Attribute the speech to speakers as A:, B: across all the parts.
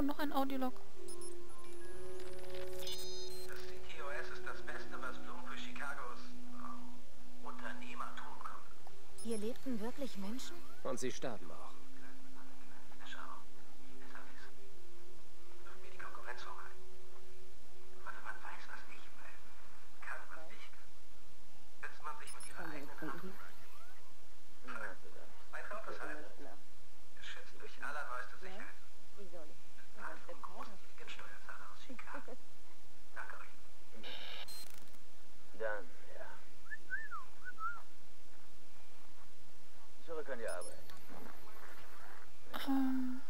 A: Oh, noch ein Audiolog.
B: Das CTOS ist das Beste, was Bloom für Chicagos ähm, Unternehmer tun konnte.
C: Hier lebten wirklich Menschen?
D: Und sie starben auch.
B: Schau, besser wissen. Wirft mir die Konkurrenz vorbei. Warte, man weiß, was ich will. Kann, was ich kann. Setzt man sich mit ihrer eigenen Hand rein. Mein Traumesheim. Geschützt durch allerneueste Sicherheit. Bezahlt vom großzügigen Steuerzahler aus Chicago. Danke euch.
E: Dann, ja. Zurück an die Arbeit.
A: Ähm,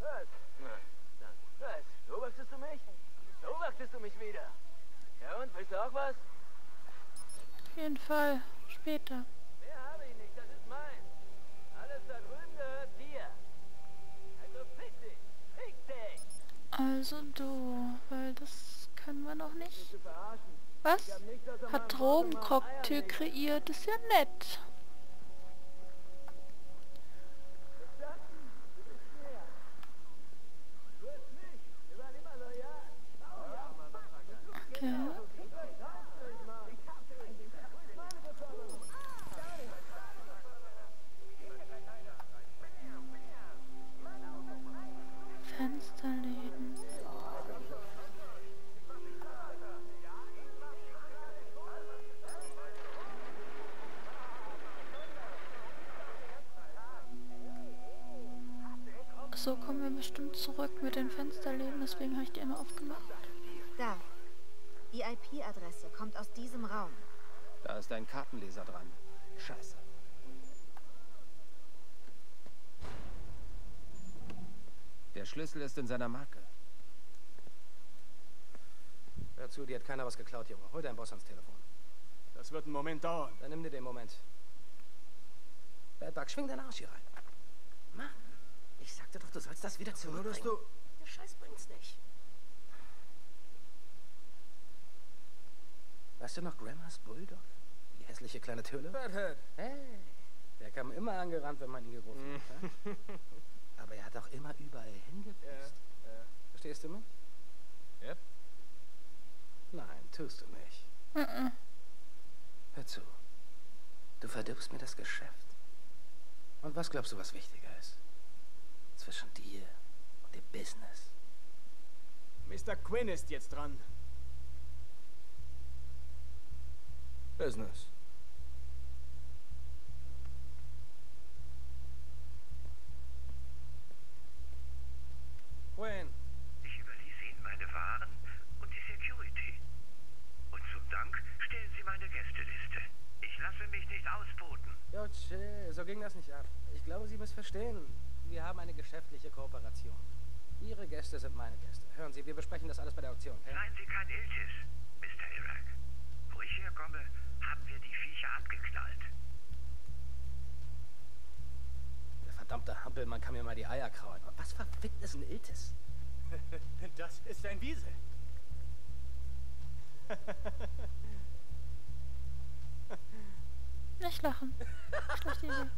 E: Was? Na, dann. Was? Beobachtest du mich? Beobachtest du mich wieder? Ja und, willst du auch was?
A: auf jeden Fall. Später.
E: Mehr habe ich nicht, das ist mein. Alles da drüben gehört dir. Also fick dich, fick dich.
A: Also du, weil das können wir noch nicht. Was? Hat Drogencocktail kreiert, ist ja nett. So kommen wir bestimmt zurück mit den Fensterläden, deswegen habe ich die immer aufgemacht.
C: Da. Die IP-Adresse kommt aus diesem Raum.
D: Da ist ein Kartenleser dran. Scheiße. Der Schlüssel ist in seiner Marke.
F: Hör zu, dir hat keiner was geklaut, Junge. Hol deinen Boss ans Telefon.
G: Das wird einen Moment dauern.
F: Dann nimm dir den Moment. Badbug, schwing deinen Arsch hier rein. Mann, ich sagte doch, du sollst das wieder zurückbringen.
G: dass du-
F: Der Scheiß bringt's nicht. Weißt du noch Grandmas Bulldog? Die hässliche kleine Töle?
G: Fathead.
F: Hey, der kam immer angerannt, wenn man ihn gerufen hat. hä? Aber er hat auch immer überall hingepisst.
G: Ja,
F: Verstehst du mich?
G: Yep.
F: Nein, tust du nicht.
A: Mhm.
F: Hör zu. Du verdirbst mir das Geschäft. Und was glaubst du, was wichtiger ist? Zwischen dir und dem Business.
G: Mr. Quinn ist jetzt dran.
F: Business. Quinn,
B: Ich überließ Ihnen meine Waren und die Security. Und zum Dank stellen Sie meine Gästeliste. Ich lasse mich nicht ausboten.
F: Jo, chill, so ging das nicht ab. Ich glaube, Sie missverstehen. Wir haben eine geschäftliche Kooperation. Ihre Gäste sind meine Gäste. Hören Sie, wir besprechen das alles bei der Auktion, okay?
B: Seien Sie kein Iltis, Mr. Iraq. Wo ich herkomme, haben wir die Viecher abgeknallt.
F: Der verdammte Hampelmann kann mir mal die Eier kraulen. Was verfickt ist ein Iltis?
G: Das ist ein Wiese.
A: Nicht lachen. Schlechte Idee.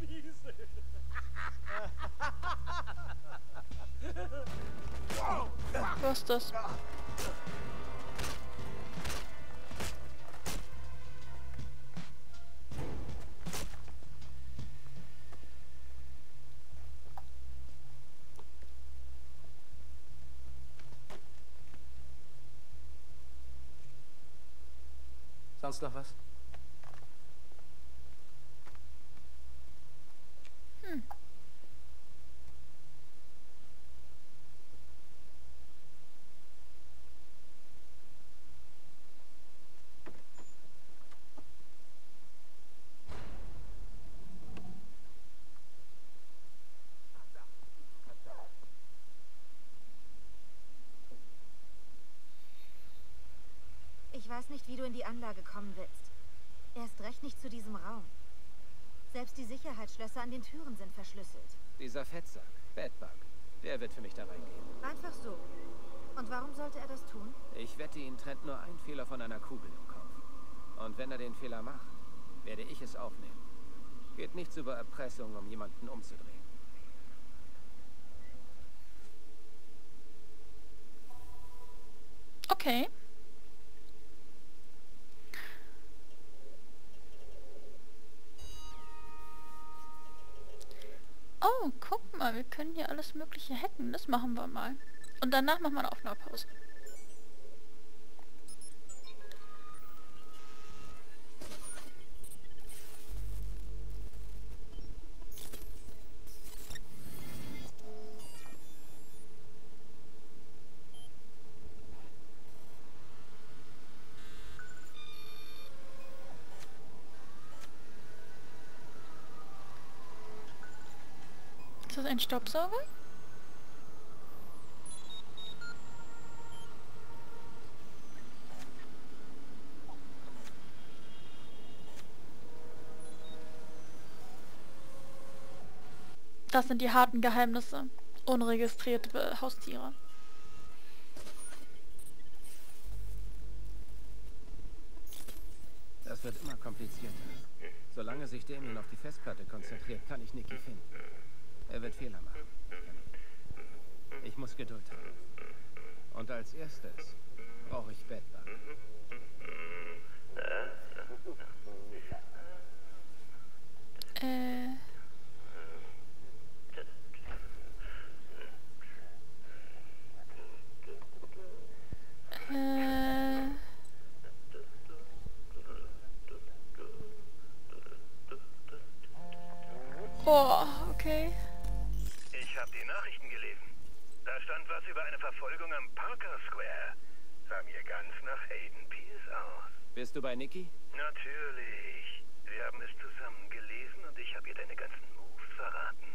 G: Wiese.
A: Was ist das?
F: Sonst noch was?
C: Ich weiß nicht, wie du in die Anlage kommen willst. Erst recht nicht zu diesem Raum. Selbst die Sicherheitsschlösser an den Türen sind verschlüsselt.
D: Dieser Fettsack, Badbug, der wird für mich da reingehen.
C: Einfach so. Und warum sollte er das tun?
D: Ich wette, ihn trennt nur ein Fehler von einer Kugel im Kopf. Und wenn er den Fehler macht, werde ich es aufnehmen. Geht nichts über Erpressung, um jemanden umzudrehen.
A: Okay. Oh, guck mal, wir können hier alles mögliche hacken. Das machen wir mal. Und danach machen wir eine Aufnahmepause. Das ein Staubsauger? Das sind die harten Geheimnisse. Unregistrierte Haustiere.
D: Das wird immer komplizierter. Solange sich Damien auf die Festplatte konzentriert, kann ich Nicky finden. Er wird Fehler machen. Ich muss Geduld haben. Und als erstes brauche ich Bedbug.
A: Äh. Äh.
H: Da stand was über eine Verfolgung am Parker Square. Sah mir ganz nach Hayden Pierce aus.
D: Bist du bei Nicky?
H: Natürlich. Wir haben es zusammen gelesen und ich habe ihr deine ganzen Moves verraten.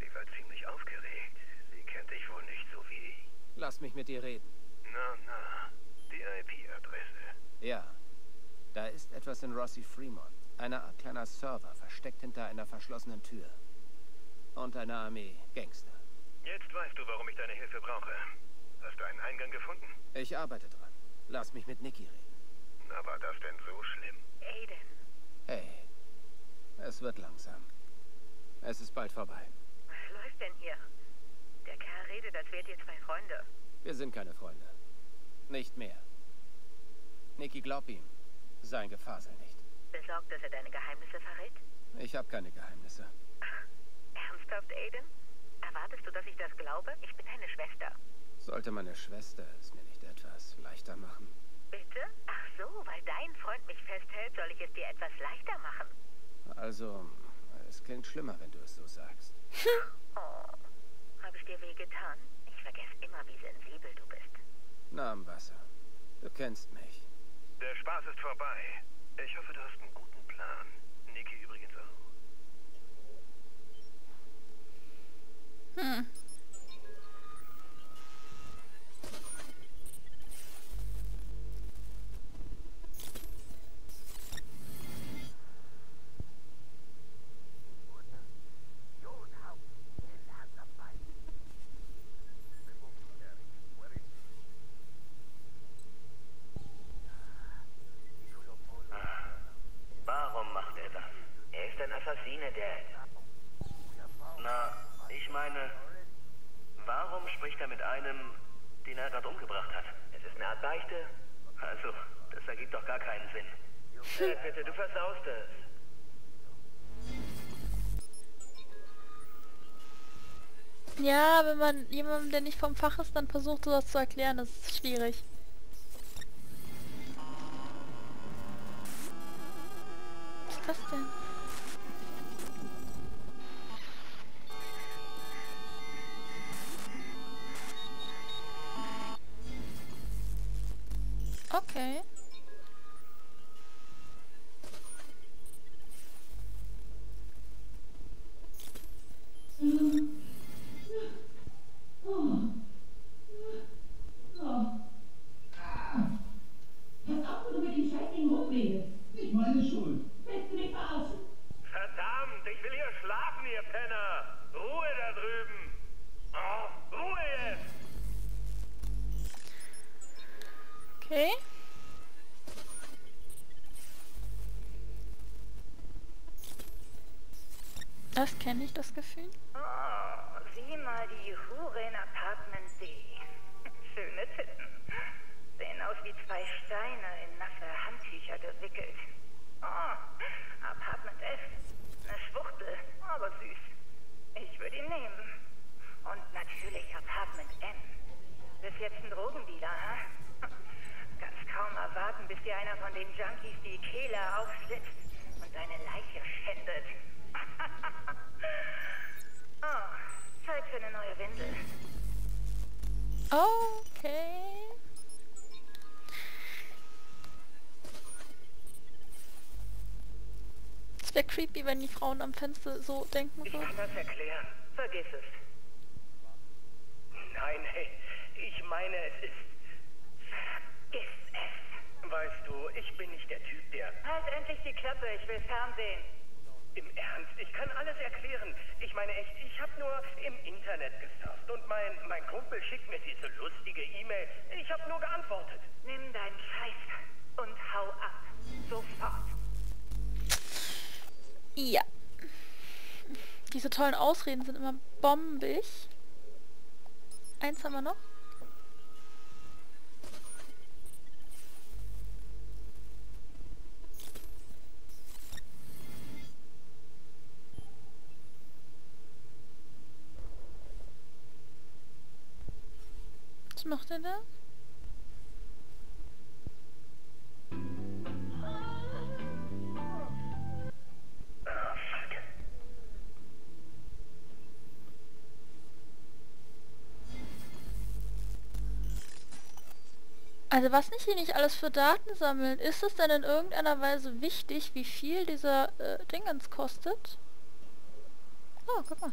H: Sie war ziemlich aufgeregt. Sie kennt dich wohl nicht so wie ich.
D: Lass mich mit dir reden.
H: Na, na. Die IP-Adresse.
D: Ja. Da ist etwas in Rossi Fremont. Eine Art kleiner Server, versteckt hinter einer verschlossenen Tür. Und eine Armee Gangster.
H: Jetzt weißt du, warum ich deine Hilfe brauche. Hast du einen Eingang gefunden?
D: Ich arbeite dran. Lass mich mit Nicky reden.
H: Na, war das denn so schlimm?
I: Aiden,
D: Hey. Es wird langsam. Es ist bald vorbei.
I: was läuft denn hier? Der Kerl redet, als wärt ihr zwei Freunde.
D: Wir sind keine Freunde. Nicht mehr. Nicky, glaub ihm. Sein Gefasel nicht.
I: Besorgt, dass er deine Geheimnisse verrät?
D: Ich habe keine Geheimnisse.
I: Ernsthaft, Aiden? Erwartest du, dass ich das glaube? Ich bin deine Schwester.
D: Sollte meine Schwester es mir nicht etwas leichter machen?
I: Bitte? Ach so, weil dein Freund mich festhält, soll ich es dir etwas leichter machen.
D: Also, es klingt schlimmer, wenn du es so sagst.
I: Oh, habe ich dir wehgetan? Ich vergesse immer, wie sensibel du bist.
D: Na am Wasser. Du kennst mich.
H: Der Spaß ist vorbei. Ich hoffe, du hast einen guten Plan. Niki übrigens auch.
A: Hm.
H: Warum macht er das? Er ist ein Assassine, Dad. Na, ich meine, warum spricht er mit einem, den er gerade umgebracht hat? Es ist eine Art Beichte. Also, das ergibt doch gar keinen Sinn. Dad, bitte, du versaust es.
A: Ja, wenn man jemandem, der nicht vom Fach ist, dann versucht, sowas zu erklären, das ist schwierig. Okay. Das kenne ich, das Gefühl.
J: Oh, sieh mal die Hure in Apartment D. Schöne Titten. Sehen aus wie zwei Steine in nasse Handtücher gewickelt. Oh, Apartment F. Eine Schwuchtel, aber süß. Ich würde ihn nehmen. Und natürlich Apartment N. Bist jetzt ein Drogendealer, hä? Kannst kaum erwarten, bis dir einer von den Junkies die Kehle aufschlitzt und deine Leiche schändet. oh, Zeit für eine neue Windel.
A: Okay. Es wäre creepy, wenn die Frauen am Fenster so denken
H: Ich
A: würden.
H: kann das erklären.
J: Vergiss es.
H: Nein, hey, ich meine, es ist...
J: Vergiss.
H: Weißt du, ich bin nicht der Typ, der...
J: Halt endlich die Klappe, ich will Fernsehen.
H: Im Ernst, ich kann alles erklären. Ich meine echt, ich habe nur im Internet gesurft und mein, mein Kumpel schickt mir diese lustige E-Mail. Ich habe nur geantwortet.
J: Nimm deinen Scheiß und hau ab. Sofort.
A: Ja. Diese tollen Ausreden sind immer bombig. Eins haben wir noch. Was macht er da? Also was nicht hier nicht alles für Daten sammeln, ist es denn in irgendeiner Weise wichtig, wie viel dieser äh, Dingens kostet? Oh, guck mal.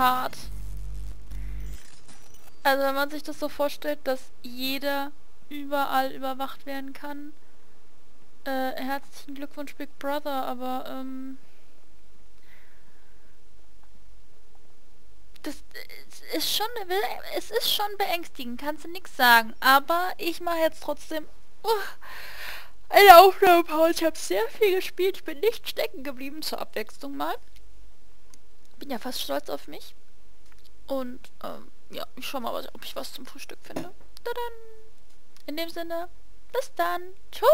A: Hart. Also wenn man sich das so vorstellt, dass jeder überall überwacht werden kann. Äh, herzlichen Glückwunsch Big Brother, aber ähm, das äh, ist schon, es ist schon beängstigend, kannst du nichts sagen. Aber ich mache jetzt trotzdem uh, eine Aufnahmepause. Ich habe sehr viel gespielt, ich bin nicht stecken geblieben zur Abwechslung mal. Bin ja fast stolz auf mich. Und ähm, ja, ich schau mal, ob ich was zum Frühstück finde. Tada! In dem Sinne, bis dann. Tschüss.